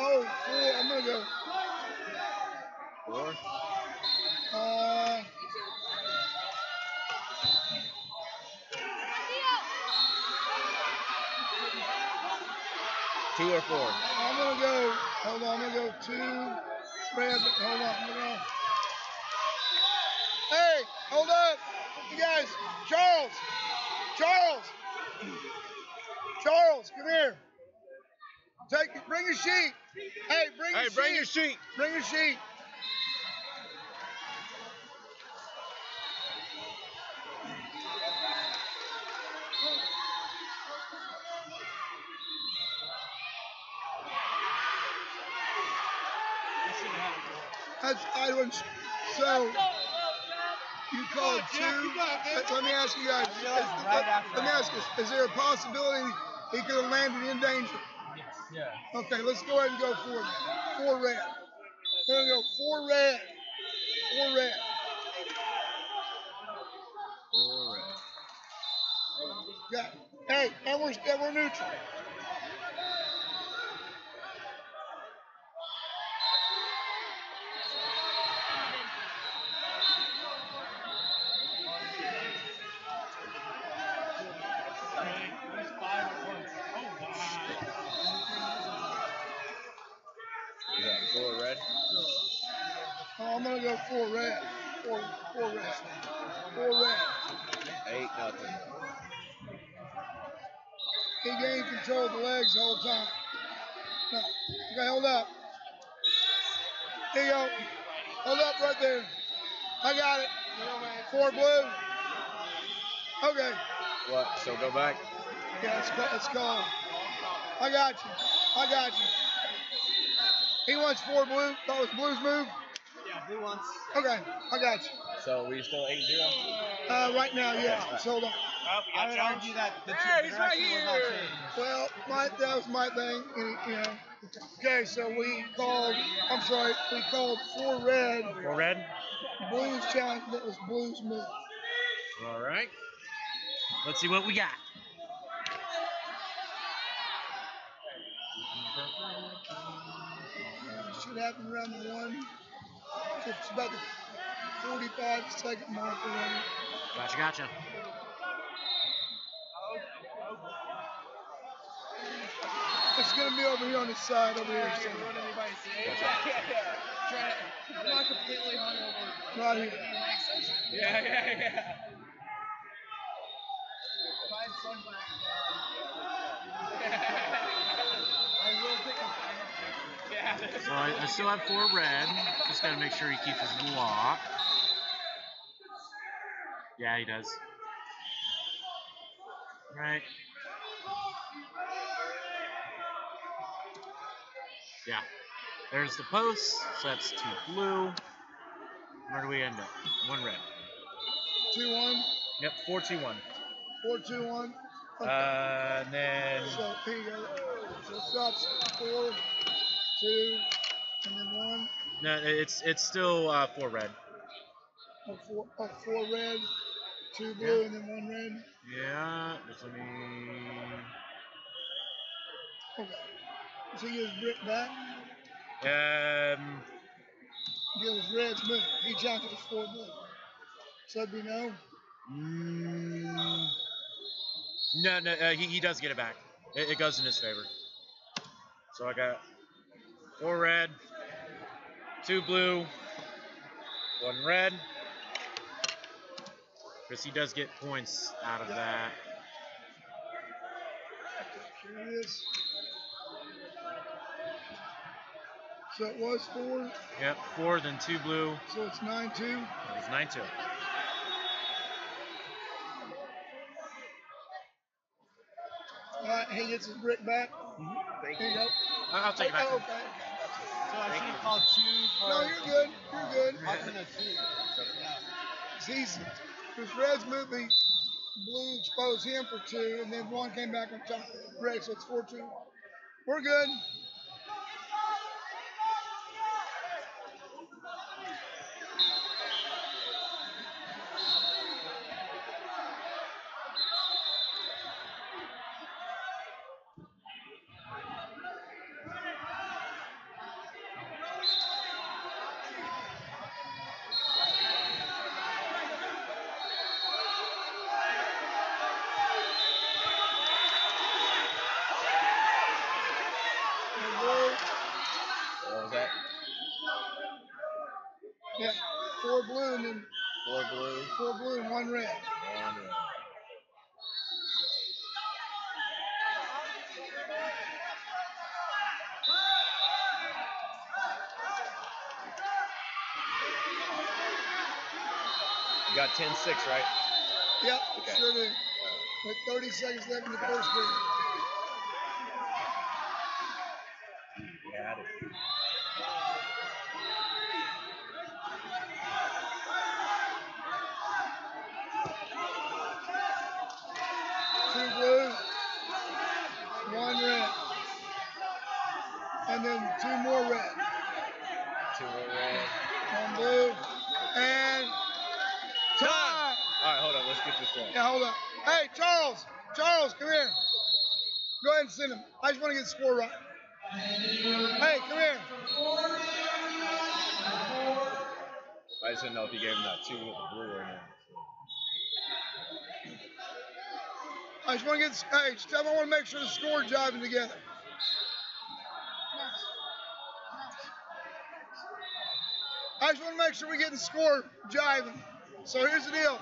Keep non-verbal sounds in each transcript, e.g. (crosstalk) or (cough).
Oh, four. I'm gonna go. Four. Uh, Two or four. I'm gonna go. Hold on. I'm gonna go two. Red. Hold on. I'm. Hey, hold up, you guys. Charles. Charles. Charles, come here. Take. Bring your sheet. Hey, bring Hey, your bring your sheet. Bring your sheet. That's I don't. So you called two. Let let me ask you guys. Let, let me ask you: Is there a possibility he could have landed in danger? Yes. Yeah. Okay, let's go ahead and go for it. Four red. We're gonna go four red. Four red. Four red. Yeah. Hey, and we're and we're neutral. There's five at once. Oh, wow. You got four red. I'm gonna go four red. Four four red. Four red. Eight nothing. He gained control of the legs the whole time. No. Okay, hold up. Here you go. Hold up right there. I got it. Four blue. Okay. What? So go back. Yeah, it's called. It's called. I got you. I got you. He wants four blue. That was blues move. Yeah, blue ones. Okay, I got you. So we still eight zero. Uh, right now, yeah. So hold on. Oh, we got I would argue that the Hey, he's right direction will not here. Well, my that was my thing. and, You know. Okay, so we called. I'm sorry. We called four red. Four red. Blues challenge. That was blues move. All right. Let's see what we got. Should happen around the one. It's about the 45 second mark or whatever. Gotcha, gotcha. It's gonna be over here on the side over here. Yeah, So I'm (laughs) not completely hungover. right here. Yeah, yeah, yeah. Find sunglasses. I will take a final picture. Yeah. So I, I still have four red. Just got to make sure he keeps his lock. Yeah, he does. Right. Yeah. There's the post. So that's two blue. Where do we end up? One red. Two one, Yep. Four two one. four two one. Okay. Uh, and then so go. So it stops four, two, and then one. no, it's it's still uh, four red. Oh, four, oh, four red, two blue, and then one red. Yeah. Just let me. Okay. So he gives Brick back. Um. Gives Red's move. He challenges four blue. So that'd be no. Mm, no, no, uh, he, he does get it back. It, it goes in his favor. So I got four red, two blue, one red. Because he does get points out of that. Here it is. So it was four. Yep, four, then two blue. So it's nine two. That was nine two. All right, he gets his brick back. Mm-hmm. There you. I- I'll take it back. Oh, okay. So I should have called two for. No, you're good. You're uh, good. Up in a two. Yeah. It's easy. Because Red's moving. blue exposed him for two, and then one came back on top. Red, so it's four two. We're good. And blue, What was that? yeah, four blue, and then Four blue, four blue and one red. one red. You got 10 6, right? Yep, Okay. sure do. With 30 seconds left in the first period. You had it. Two blue, one red. And then two more red. Two more red. One blue. And Time! time. All right, hold on. Let's get this one. Yeah, hold on. Hey, Charles. Charles, come here. Go ahead and send him. I just want to get the score right. Hey, come here. I just didn't know if you gave him that two with the blue or not. I just want to get. Hey, Steph, I want to make sure the score jiving together. I just want to make sure we get the score jiving. So here's the deal: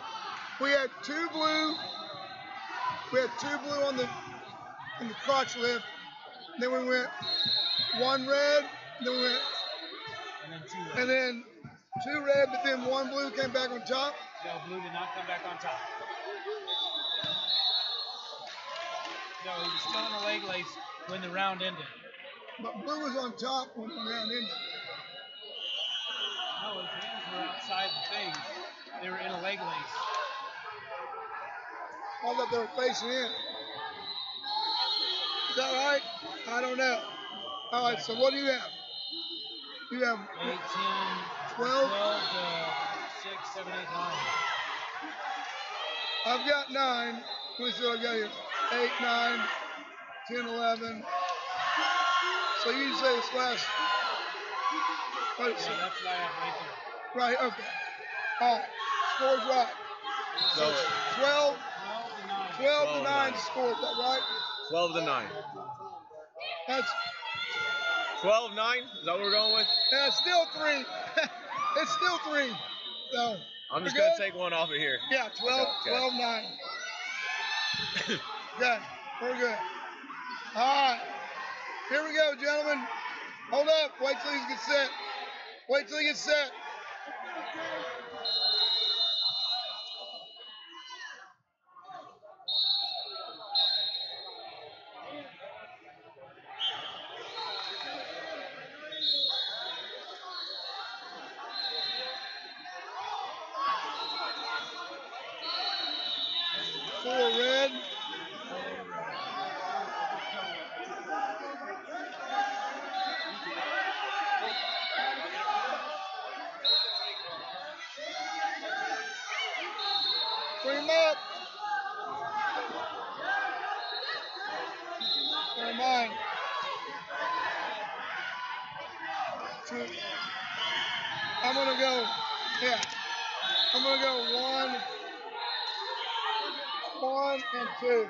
we had two blue, we had two blue on the in the crotch lift. Then we went one red. Then we went And then two red. and then two red, but then one blue came back on top. No, blue did not come back on top. No, he was still in the leg lace when the round ended. But blue was on top when the round ended. No, his hands were outside the thing. They were in a leg lace. I thought they were facing in. Is that right? I don't know. All right, so what do you have? You have 8, 10, 12. 12 to 6, 7, 8, 9. I've got nine. Let me see what I've got here. Eight, nine, 10, 11. So you say this last. Wait a Yeah, second. that's what I have right there. Right, okay. All right. Score's right. So 12, 12 to 9. 12 to 9 nine. score. Is that right? 12 to 9. That's, 12 9? Is that what we're going with? that's still three. (laughs) it's still three. So, I'm just going to take one off of here. Yeah, 12, Okay, okay. 12 9. (laughs) good. We're good. All right. Here we go, gentlemen. Hold up. Wait till he gets set. Wait till he gets set. Four red. Bring him up. Never mind. Two. I'm gonna go. Yeah. I'm gonna go one, one and two.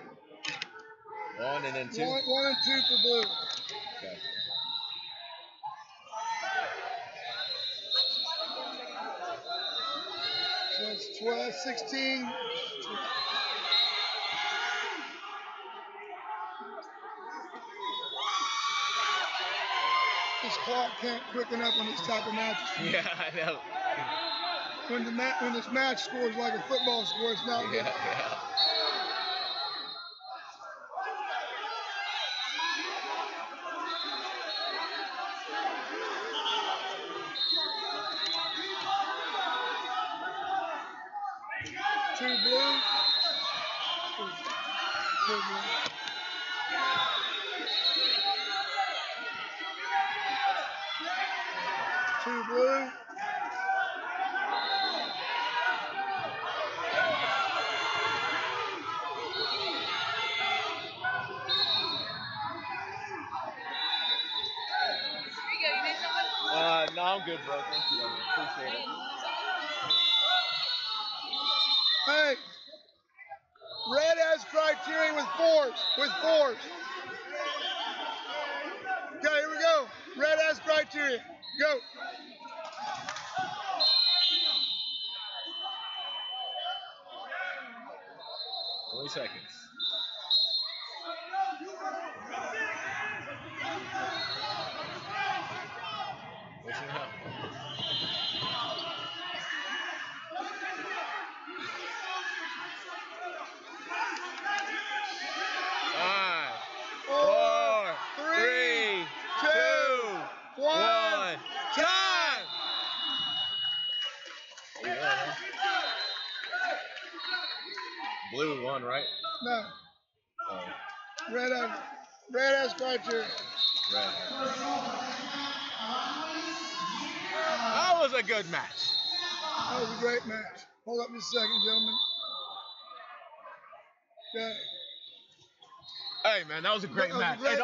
One and then two. One, one and two for blue. Okay. So it's 12, 16. This clock can't quicken up on this type of match. (laughs) Yeah, I know. When the when this match scores like a football score, it's not Yeah, good. yeah. Two blue, two blue. Uh, no, I'm good, bro. Thank you. Appreciate it. Hey, red has criterion with fours, with fours. Okay, here we Red has criteria. Go. Twenty seconds. What you know? Five, Four, four, three, three, two, two, one. one. Time. Oh, yeah. Blue won, right? No, Oh, red has, red has criteria. red. That was a good match. That was a great match. Hold up just a second, gentlemen. Okay. Hey man, that was a great was a match. great Hey,